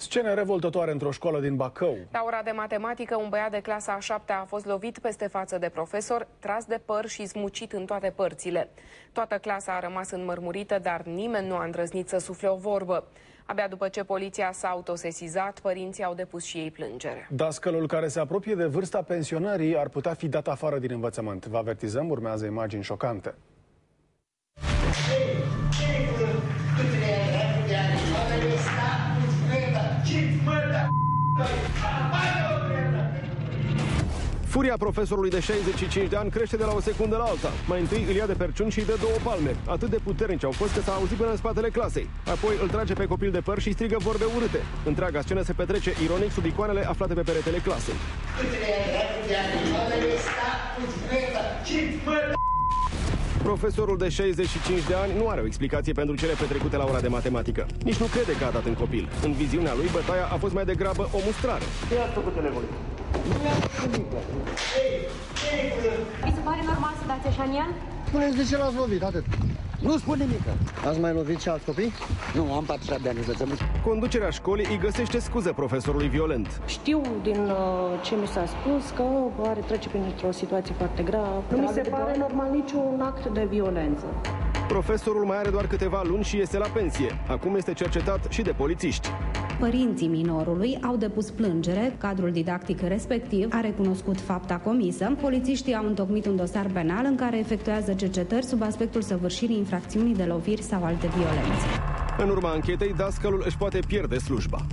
Scene revoltătoare într-o școală din Bacău. La ora de matematică, un băiat de clasa a șaptea a fost lovit peste față de profesor, tras de păr și smucit în toate părțile. Toată clasa a rămas înmărmurită, dar nimeni nu a îndrăznit să sufle o vorbă. Abia după ce poliția s-a autosesizat, părinții au depus și ei plângere. Dascălul care se apropie de vârsta pensionării ar putea fi dat afară din învățământ. Vă avertizăm, urmează imagini șocante. Furia profesorului de 65 de ani crește de la o secundă la alta. Mai întâi îl ia de perciun și îi dă două palme. Atât de puternici au fost că s-a auzit până în spatele clasei. Apoi îl trage pe copil de păr și strigă vorbe urâte. Întreaga scenă se petrece ironic sub icoanele aflate pe peretele clasei. Profesorul de 65 de ani nu are o explicație pentru cele petrecute la ora de matematică. Nici nu crede că a dat în copil. În viziunea lui, bătaia a fost mai degrabă o mustrare. Ia cu telefonul. Nu mi-am făcut nimic. Vi se pare normal să dați așa în el? Spuneți de ce l-ați lovit, atât. Nu spun nimic. Ați mai lovit și alți copii? Nu, am 47 de ani învățământ. Conducerea școlii îi găsește scuză profesorului violent. Știu din uh, ce mi s-a spus că are trece printr-o situație foarte gravă. Nu mi se pare normal niciun act de violență. Profesorul mai are doar câteva luni și este la pensie. Acum este cercetat și de polițiști. Părinții minorului au depus plângere, cadrul didactic respectiv a recunoscut fapta comisă. Polițiștii au întocmit un dosar penal în care efectuează cercetări sub aspectul săvârșirii infracțiunii de loviri sau alte violențe. În urma anchetei, dascălul își poate pierde slujba.